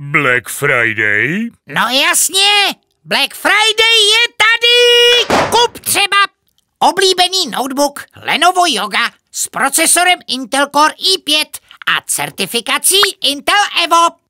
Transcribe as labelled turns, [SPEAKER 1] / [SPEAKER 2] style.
[SPEAKER 1] Black Friday?
[SPEAKER 2] No jasně, Black Friday je tady! Kup třeba oblíbený notebook Lenovo Yoga s procesorem Intel Core i5 a certifikací Intel Evo.